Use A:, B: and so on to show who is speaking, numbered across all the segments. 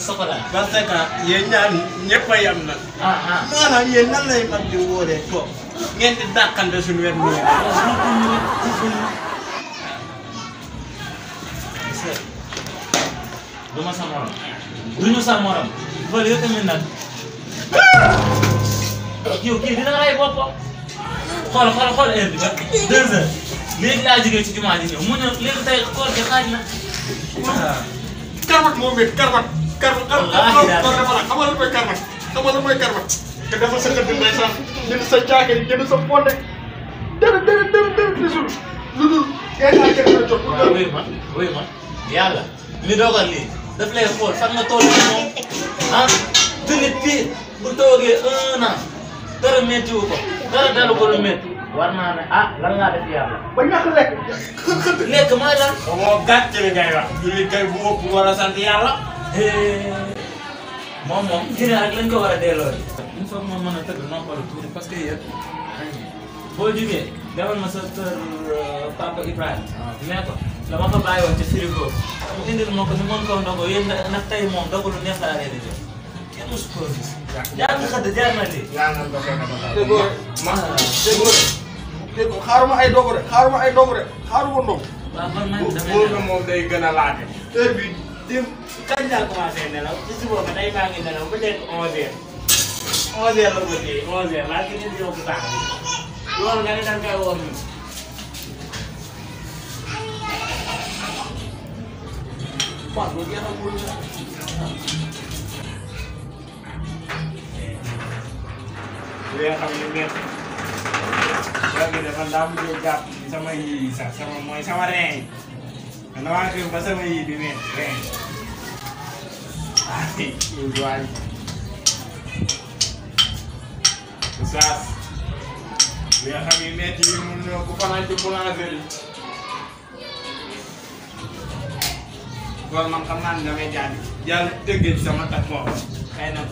A: chocolat.
B: parce que yéen ñaar ñëpp a yem nag.
A: ah ah.
B: maanaam yéen nan lay mag di wóoree ko ngeen di dàqante suñu wet nii.
A: du ma sa morom. du ñu sa morom. loolu yow tamit nag. yow kii dina rey boppam. xool xool xool heure bi deux heures. léegi laa jógee ci jumaa ji ñëw mu ñëw léegi tey koor gi xaaj na.
C: karmat moo métti karmat.
A: Daal
C: xam nga lan mooy karmat xam nga lan mooy karmat. nga defal sa xëdd may sax jënd sa jaakiri jënd sa fonde dara dara dara dara desul lu dul ngay naa kenn na jot.
A: waaw wuyu ma wuyu ma yàlla mi dogal lii daf lay xool fan nga toll ci moom ah te nit fii bu toogee un an dara méttiwu ko dara dalu ko lu métti war naa ne ah lan laa def yàlla.
C: ba ñàkk lekk
A: lekk mooy lan.
B: moo gàtt li ngay wax. jullit kay bu ëpp war a sant yàlla.
A: Moom moom jërë rek lañ ko war a delloo de. il faut que ma mën a tëdd noppalu tuuti parce que yéen boo jugee demal ma sa kër papa Ibrahima. nee ko la ma ko bàyyi woon ci frigo mu indil ma ko ni mën koo ndogo yéen nag tey moom ndogu lu neex laa leen di def kenn musu koo gis. yaa ngi xëdd jaar na lii.
C: ngi ko fekk
B: déggoo ma déggoo déggoo xaaruma ay dogu de xaaruma ay dogu de xaaruma ndogu.
A: waaw man man damay
B: na moom day gën a laate. heure bi 깜짝 놀라세요. 지수가 맨날 방에 내가 맨날 어제 어제 로봇이 어제 라디오 뒤로 그다. 이거는 가는 단가 오는. 와, 로기 하나 보여. 왜 하는 게? 여기 내가 남들 잡, 이상한 이 이상, 이상한 뭐 이상하네. Xam ne métti yi mun na ko fanaan ci boulangerie. loolu man xam naa ne damay jàng. yàlla tëggee ci sama takk moom. xëy na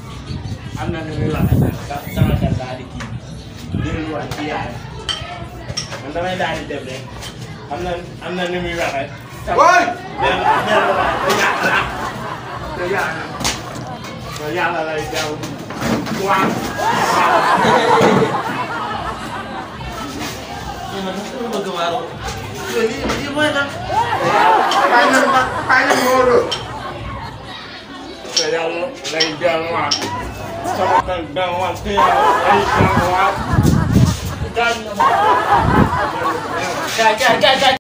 B: yaay. man damay daal di dem rek. am na am na nu muy waxee.
C: waay.
B: dellu delluwaat te yàlla te yàlla te yàlla lay daw.
C: Te yàlla lay delluwaat.
A: kaay kaay kaay kaay.